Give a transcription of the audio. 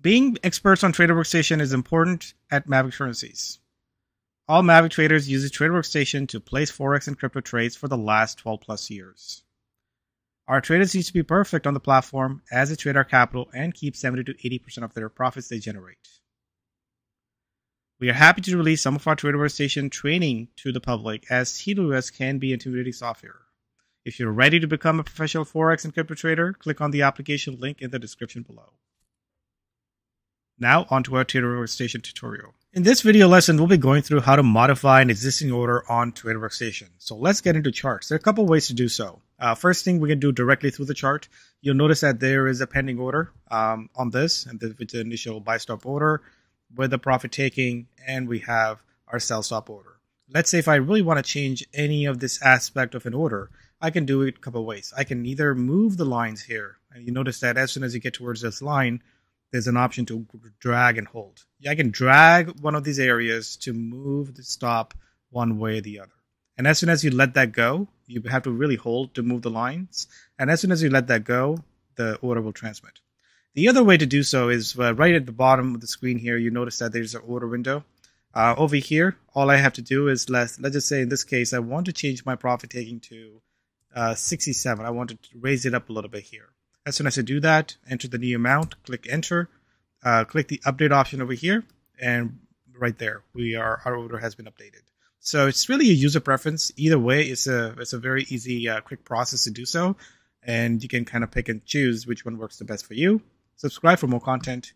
Being experts on Trader Workstation is important at Maverick Currencies. All Maverick traders use Trader Workstation to place Forex and crypto trades for the last 12 plus years. Our traders need to be perfect on the platform as they trade our capital and keep 70 to 80% of their profits they generate. We are happy to release some of our Trader Workstation training to the public as TWS can be intimidating software. If you're ready to become a professional Forex and crypto trader, click on the application link in the description below. Now onto our Trader Workstation tutorial. In this video lesson, we'll be going through how to modify an existing order on Trader Workstation. So let's get into charts. There are a couple ways to do so. Uh, first thing we can do directly through the chart. You'll notice that there is a pending order um, on this, and with the initial buy stop order with the profit taking, and we have our sell stop order. Let's say if I really want to change any of this aspect of an order, I can do it a couple ways. I can either move the lines here, and you notice that as soon as you get towards this line, there's an option to drag and hold. I can drag one of these areas to move the stop one way or the other. And as soon as you let that go, you have to really hold to move the lines. And as soon as you let that go, the order will transmit. The other way to do so is uh, right at the bottom of the screen here, you notice that there's an order window. Uh, over here, all I have to do is let's, let's just say in this case, I want to change my profit taking to uh, 67. I want to raise it up a little bit here. As soon as I do that, enter the new amount, click enter, uh, click the update option over here, and right there, we are our order has been updated. So it's really a user preference. Either way, it's a it's a very easy, uh, quick process to do so, and you can kind of pick and choose which one works the best for you. Subscribe for more content.